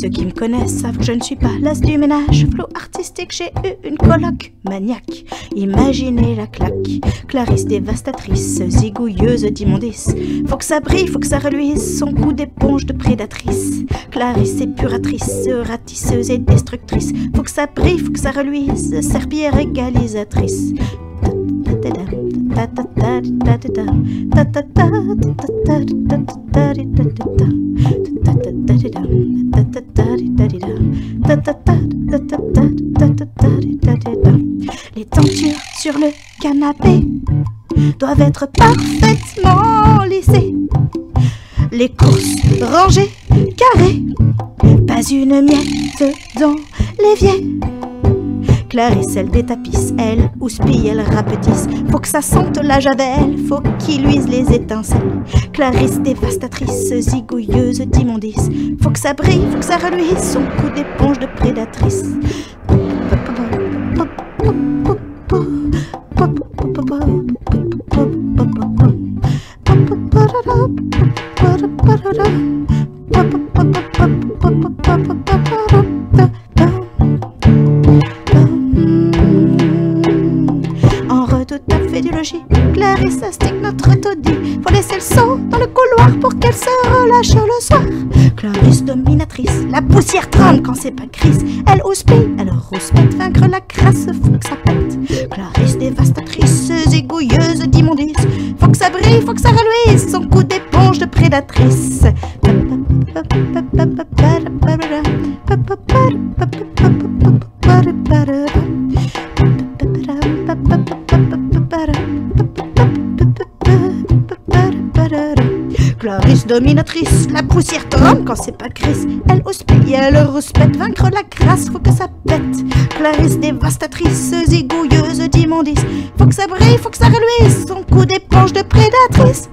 Ceux qui me connaissent savent que je ne suis pas l'as du ménage. Flow artistique, j'ai eu une coloc maniaque. Imaginez la claque. Clarisse dévastatrice, zigouilleuse d'immondice. Faut que ça brille, faut que ça reluise. Son coup d'éponge de prédatrice. Clarisse épuratrice, ratisseuse et destructrice. Faut que ça brille, faut que ça reluise. Serpillère égalisatrice. Les tentures sur le canapé doivent être parfaitement lissées. Les courses rangées, carrées, pas une miette dans l'évier. Clarisse, elle détapisse, elle houspille, elle rapetisse. Faut que ça sente la javel, faut qu'il luise les étincelles. Clarisse, dévastatrice, zigouilleuse d'immondice. Faut que ça brille, faut que ça reluise, son coup d'éponge de prédatrice. Fédiologie, Clarisse astique notre taudis. Faut laisser le sang dans le couloir pour qu'elle se relâche le soir. Clarisse dominatrice, la poussière tremble quand c'est pas Chris. Elle houspille, elle rouspète, vaincre la crasse, faut que ça pète. Clarisse dévastatrice, zigouilleuse d'immondice. Faut que ça brille, faut que ça reluise, son coup d'éponge de prédatrice. Clarisse dominatrice, la poussière tombe quand c'est pas Chris. Elle houspille, elle rouspète, vaincre la crasse, faut que ça pète. Clarisse dévastatrice, zigouilleuse d'immondice. Faut que ça brille, faut que ça reluise, son coup d'éponge de prédatrice.